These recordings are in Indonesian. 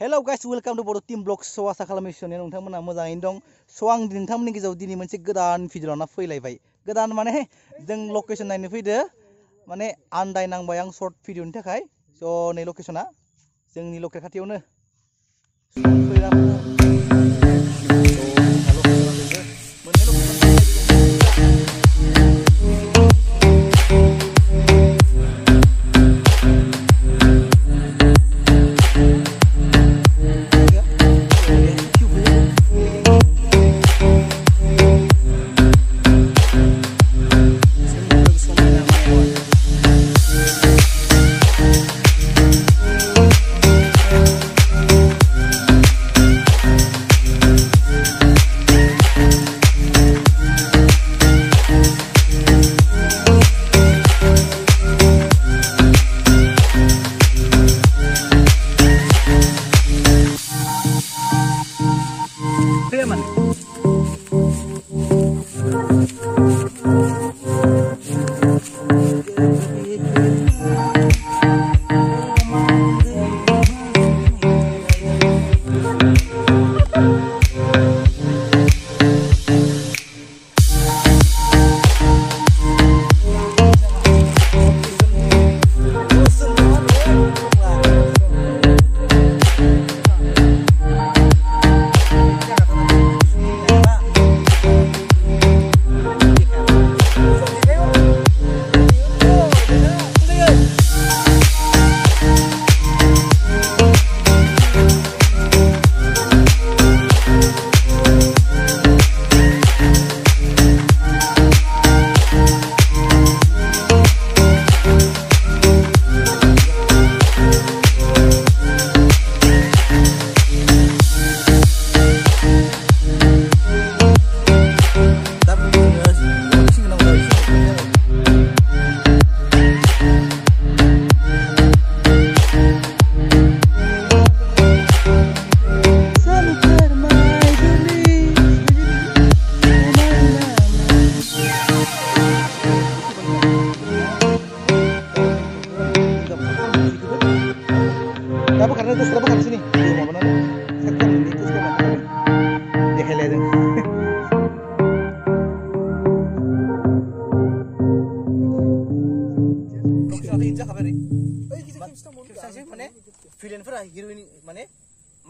Hello guys welcome to बर' Tim blog स' आसा खालामो नोंथांमोना मोजाङैनो दं स' आं नोंथांमोननि गेजेराव दिनै मोनसे गोदान भिडिअ लाना फैलायबाय गोदान माने जों लकेसन नायनो फैदो माने आन्दायनांबाय आं सर्ट भिडिअनि थाखाय स' नै लकेसना जोंनि लकेल खाथियावनो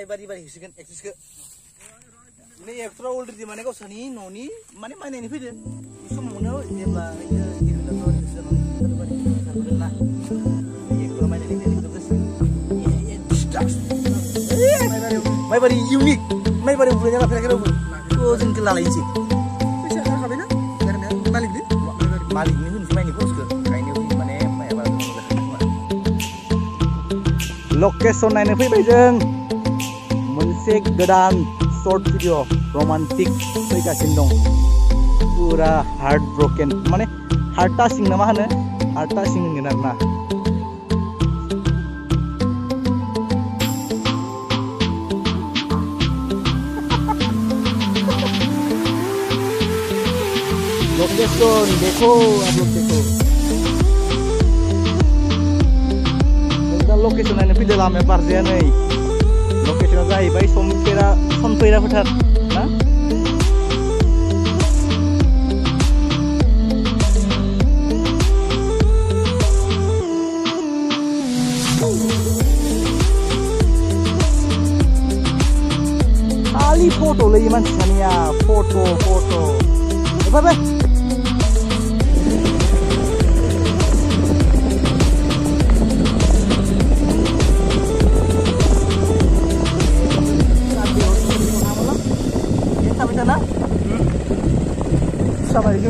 माइबारि बारि होसिगोन एक्ट्रेसखौ माने एक्टरा अलरेडि माने गावसोरनि न'नि माने फैदो बे समावनो जेब्ला हिर'इनाथ' ना एक्टरा माइनायनि फैदो माइबारि इउनिक माइबारि बुलायना लाफेराखै रावबो थ' जोंखौ लालायनोसै फैसा जाखाबायना गारनाया मालिकनि मालिकनि होनोसै माइनि खरसखौ गायनायाव माने माइया बारा लकेसन नायनो फैबाय जों मोनसे गोदान सर्ट भिडिअ रमान्टिक फैगासिनो दं फुरा हार्ट ब्रकेन माने हार्ट टाचिं ना मा होनो हार्ट टाचिं होनगोन आरो ना। लोकेशन देखो, आप लोग देखो। नोंथां लकेसन नायनो फैदो लामाया बारजाया नै लकेसना जाहैबाय समफेरा सनफैरा फोथार ना खालि फट' लैयो मानसि सानैया फट' फट' बाय बाय साबाय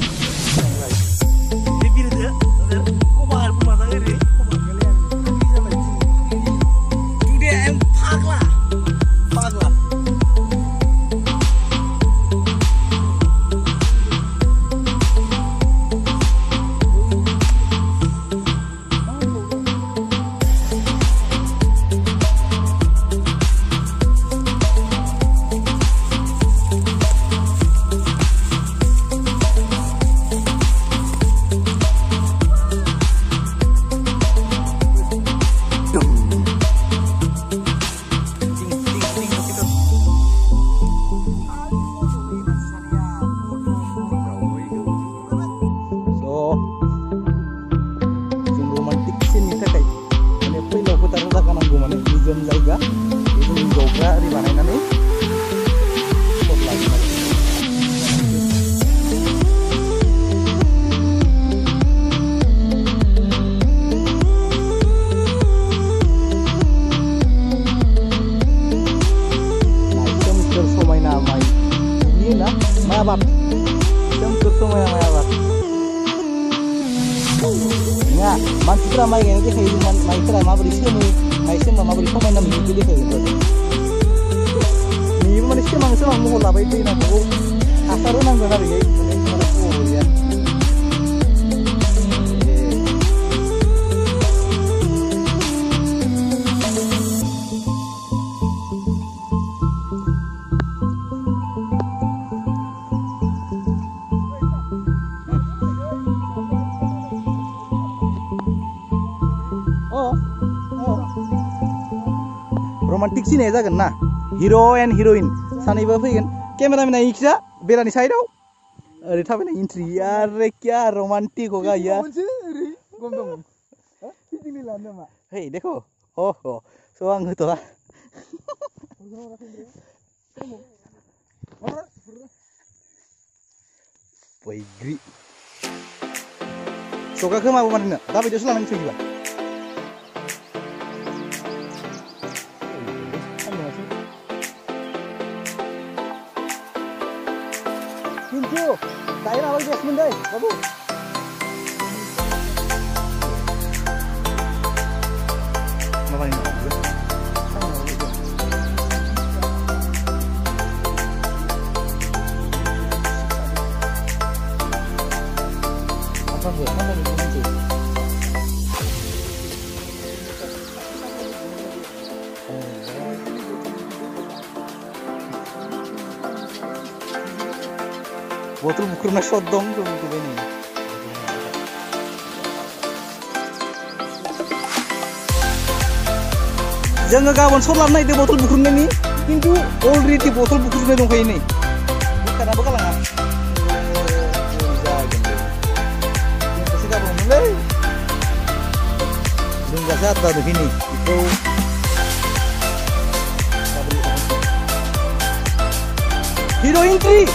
bagian Zauga itu Zauga dimanaikan ini Ya, mantra mai yang kita ini mantra ma berisi ini mabilis kung may namibili kayo doon. May umalis ka mga sa mga mula romantic सिनाया जागोन ना हिर' end heroin सानैबो फैगोन केमेरामेना इखिजा बेरानि साइडआव ओरै थाबायनाय इन्ट्रि आरे क्या रमान्टिक होगा यार मोनसे ओरै गम दं फिदिंनि लानो नामा है देखो ओह स' आं होथ'ला बैग्रि सगा खोमाबो मानोनो दा बायदियावसो लानानै फैयोबा Bagus lah semua dah. Bagus. Apa dia? Apa dia? Apa dia? Botol bukurna sodong tuh mungkin ini. Jangan kawan, solam naik botol bukurnya ini itu already botol bukurnya dong kayak ini. Bukan apa kalah nggak? Pasti gabon mulai. Belum gak sehat lah begini. Itu Hero entry.